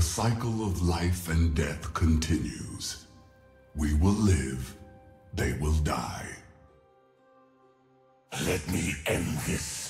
The cycle of life and death continues. We will live, they will die. Let me end this.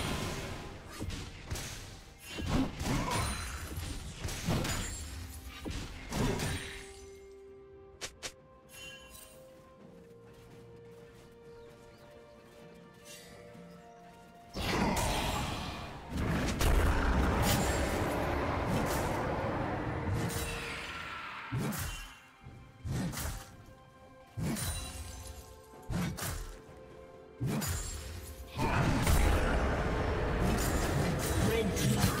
Thank you.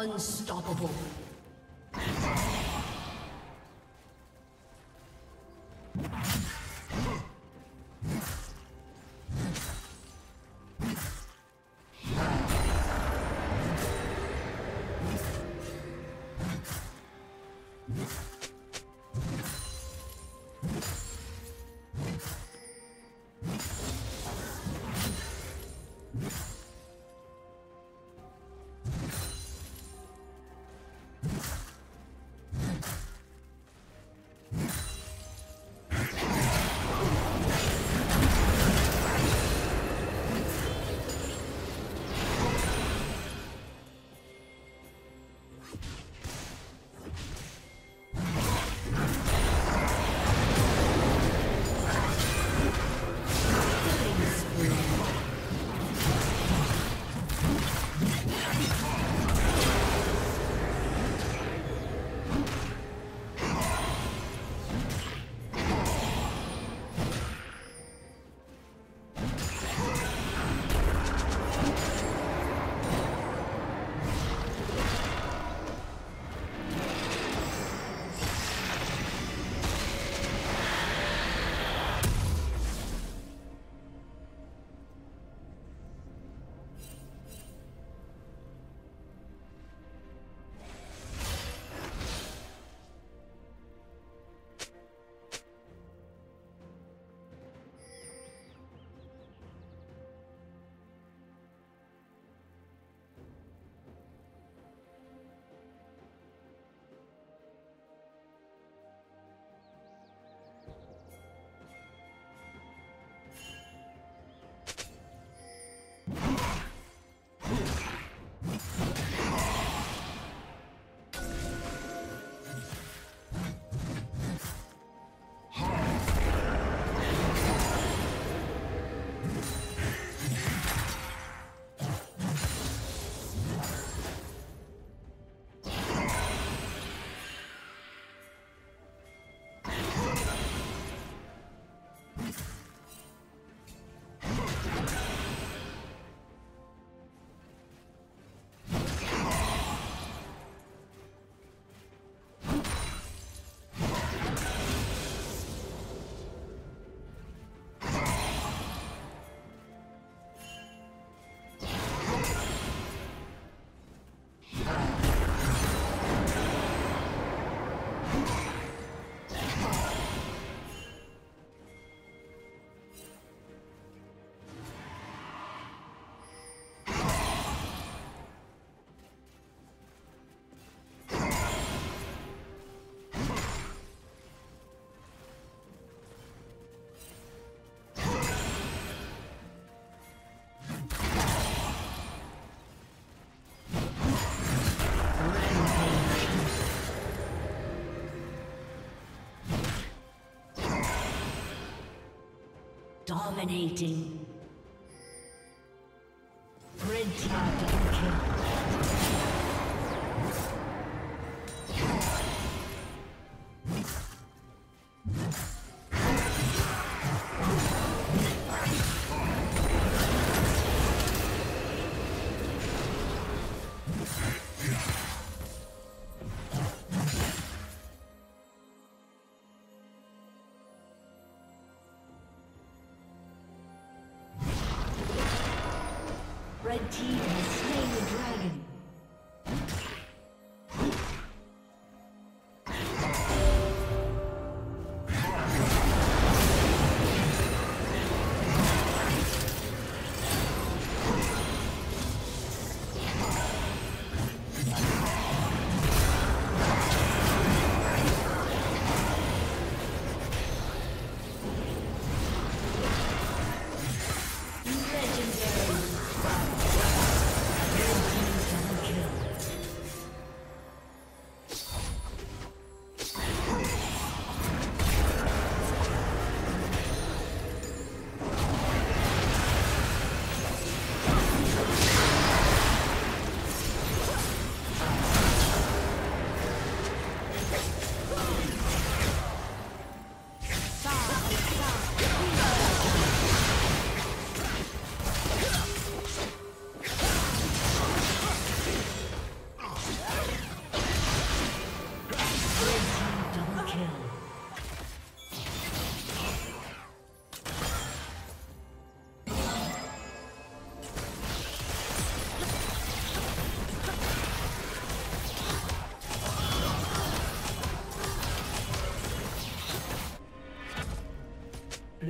Unstoppable. Dominating.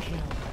Kill.